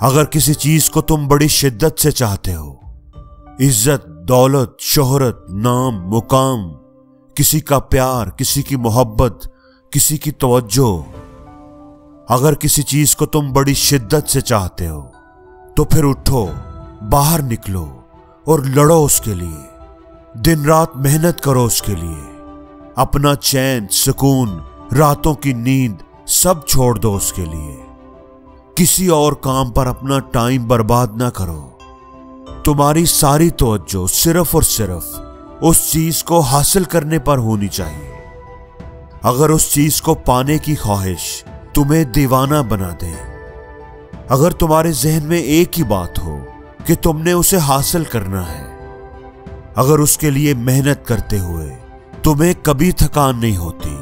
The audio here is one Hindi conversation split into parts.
अगर किसी चीज़ को तुम बड़ी शिद्दत से चाहते हो, इज़्ज़त, दौलत, शोहरत, नाम, मुकाम, किसी का प्यार, किसी की मोहब्बत, किसी की तवज्जो, अगर किसी चीज़ को तुम बड़ी शिद्दत से चाहते हो तो फिर उठो, बाहर निकलो और लड़ो उसके लिए। दिन रात मेहनत करो उसके लिए। अपना चैन, सुकून, रातों की नींद सब छोड़ दो उसके लिए। किसी और काम पर अपना टाइम बर्बाद ना करो। तुम्हारी सारी तवज्जो सिर्फ़ और सिर्फ़ उस चीज़ को हासिल करने पर होनी चाहिए। अगर उस चीज़ को पाने की ख्वाहिश तुम्हें दीवाना बना दे, अगर तुम्हारे जहन में एक ही बात हो कि तुमने उसे हासिल करना है, अगर उसके लिए मेहनत करते हुए तुम्हें कभी थकान नहीं होती,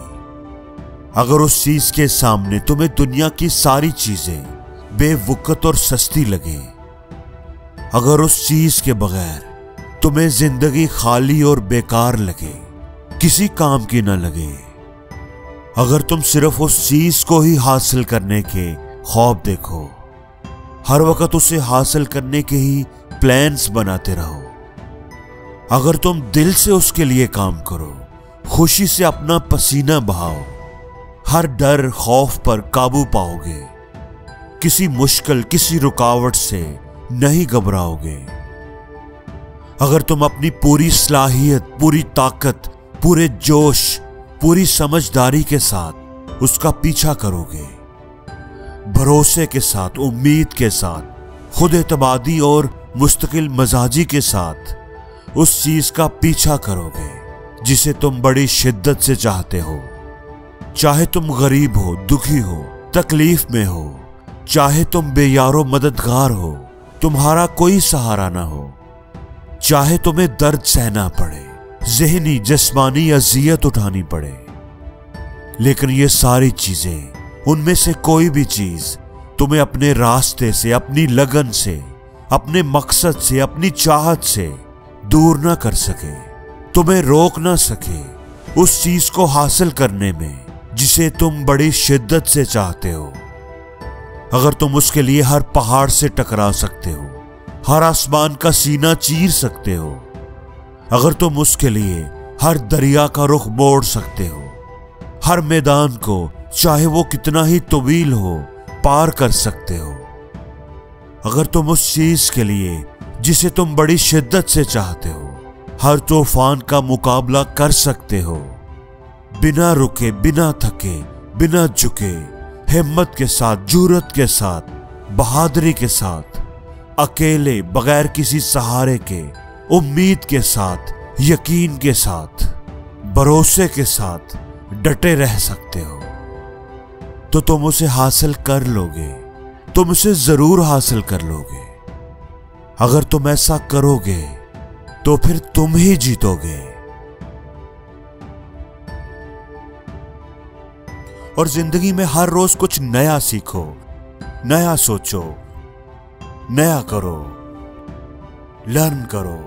अगर उस चीज़ के सामने तुम्हें दुनिया की सारी चीज़ें बेवकत और सस्ती लगे। अगर उस चीज़ के बगैर तुम्हें ज़िंदगी खाली और बेकार लगे, किसी काम की ना लगे। अगर तुम सिर्फ़ उस चीज़ को ही हासिल करने के खौफ देखो, हर वक्त उसे हासिल करने के ही प्लान्स बनाते रहो। अगर तुम दिल से उसके लिए काम करो, खुशी से अपना पसीना बहाओ, हर डर, खौफ पर काबू पाओगे। किसी मुश्किल, किसी रुकावट से नहीं घबराओगे। अगर तुम अपनी पूरी सलाहियत, पूरी ताकत, पूरे जोश, पूरी समझदारी के साथ उसका पीछा करोगे, भरोसे के साथ, उम्मीद के साथ, खुद एतमादी और मुस्तकिल मजाजी के साथ उस चीज़ का पीछा करोगे, जिसे तुम बड़ी शिद्दत से चाहते हो। चाहे तुम गरीब हो, दुखी हो, तकलीफ़ में हो चाहे तुम बेयारो मददगार हो, तुम्हारा कोई सहारा ना हो, चाहे तुम्हें दर्द सहना पड़े, जहनी, जिस्मानी अजियत उठानी पड़े, लेकिन ये सारी चीज़ें, उनमें से कोई भी चीज़, तुम्हें अपने रास्ते से, अपनी लगन से, अपने मकसद से, अपनी चाहत से दूर ना कर सके, तुम्हें रोक ना सके उस चीज़ को हासिल करने में, जिसे तुम बड़ी शिद्दत से चाहते हो। अगर तुम उसके लिए हर पहाड़ से टकरा सकते हो, हर आसमान का सीना चीर सकते हो, अगर तुम उसके लिए हर दरिया का रुख मोड़ सकते हो, हर मैदान को, चाहे वो कितना ही तवील हो, पार कर सकते हो, अगर तुम उस चीज़ के लिए, जिसे तुम बड़ी शिद्दत से चाहते हो, हर तूफ़ान का मुकाबला कर सकते हो, बिना रुके, बिना थके, बिना झुके हिम्मत के साथ जूरत के साथ, बहादुरी के साथ, अकेले, बगैर किसी सहारे के, उम्मीद के साथ, यकीन के साथ, भरोसे के साथ डटे रह सकते हो। तो तुम उसे हासिल कर लोगे। तुम उसे ज़रूर हासिल कर लोगे। अगर तुम ऐसा करोगे तो फिर तुम ही जीतोगे। और ज़िंदगी में हर रोज कुछ नया सीखो नया सोचो नया करो लर्न करो।